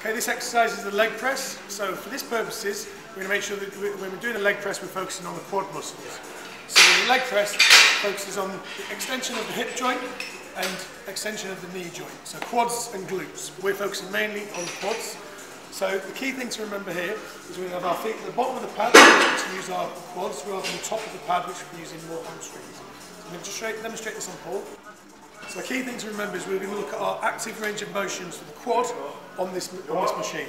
Okay, this exercise is the leg press. So for this purposes, we're going to make sure that we- when we're doing a leg press, we're focusing on the quad muscles. So the leg press focuses on the extension of the hip joint and extension of the knee joint. So quads and glutes. We're focusing mainly on the quads. So the key thing to remember here is we have our feet at the bottom of the pad to use our quads rather than the top of the pad which we're using more hamstrings. So I'm going to demonstrate this on Paul. So the key thing to remember is we're going to look at our active range of motions for the quad on this, on this machine.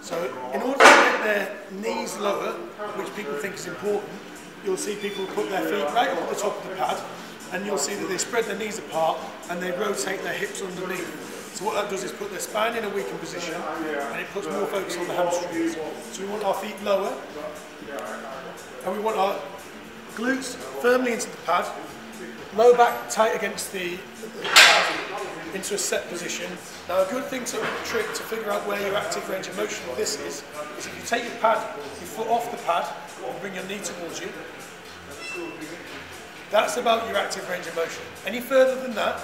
So in order to get their knees lower, which people think is important, you'll see people put their feet right up at the top of the pad and you'll see that they spread their knees apart and they rotate their hips underneath. So what that does is put their spine in a weakened position and it puts more focus on the hamstrings. So we want our feet lower and we want our glutes firmly into the pad, low back tight against the, into a set position. Now a good thing to trick to figure out where your active range of motion of this is, is if you take your pad, your foot off the pad and bring your knee towards you, that's about your active range of motion. Any further than that,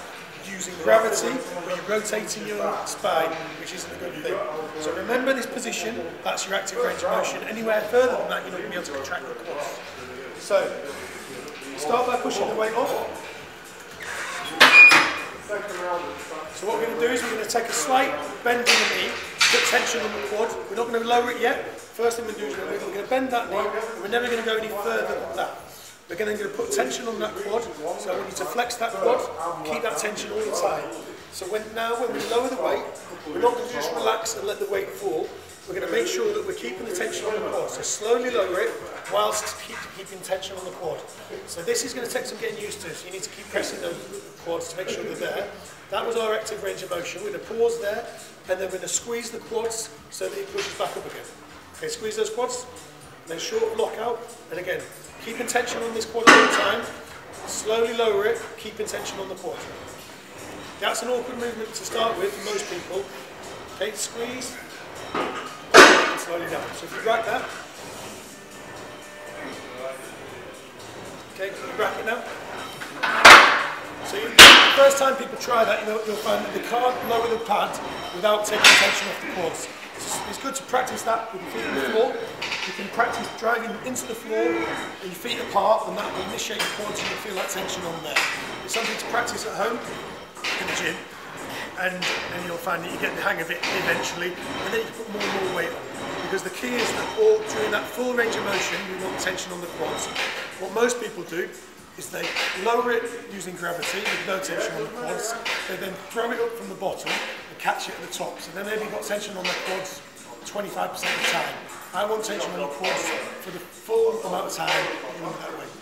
using gravity or you're rotating your spine, which isn't a good thing. So remember this position, that's your active range of motion. Anywhere further than that, you're not going to be able to contract the quads. So, start by pushing the weight off. So what we're going to do is we're going to take a slight bend in the knee, put tension on the quad. We're not going to lower it yet. First thing we're going to do is we're going to bend that knee, and we're never going to go any further than that. We're going to put tension on that quad, so we need to flex that quad, keep that tension all the time. So when, now when we lower the weight, we're not going to just relax and let the weight fall, we're going to make sure that we're keeping the tension on the quad. So slowly lower it whilst keep, keeping tension on the quad. So this is going to take some getting used to, so you need to keep pressing those quads to make sure they're there. That was our active range of motion. We're going to pause there, and then we're going to squeeze the quads so that it pushes back up again. Okay, squeeze those quads, then short block out, and again, keeping tension on this quad all the time, slowly lower it, keeping tension on the quad. That's an awkward movement to start with for most people. Okay, squeeze, slowly down. So if you rack that, okay, you rack it now? So you, the first time people try that, you know, you'll find that they can't lower the pad without taking tension off the quads. It's, good to practice that with your feet on the floor. You can practice driving into the floor with your feet apart and that will initiate the quads and you'll feel that tension on there. It's something to practice at home in the gym and then you'll find that you get the hang of it eventually and then you put more and more weight on. Because the key is that all, during that full range of motion you want tension on the quads. What most people do is they lower it using gravity with no tension on the quads. They then throw it up from the bottom and catch it at the top. So then they've got tension on the quads 25% of the time. I want tension on the quads for the full amount of time that way.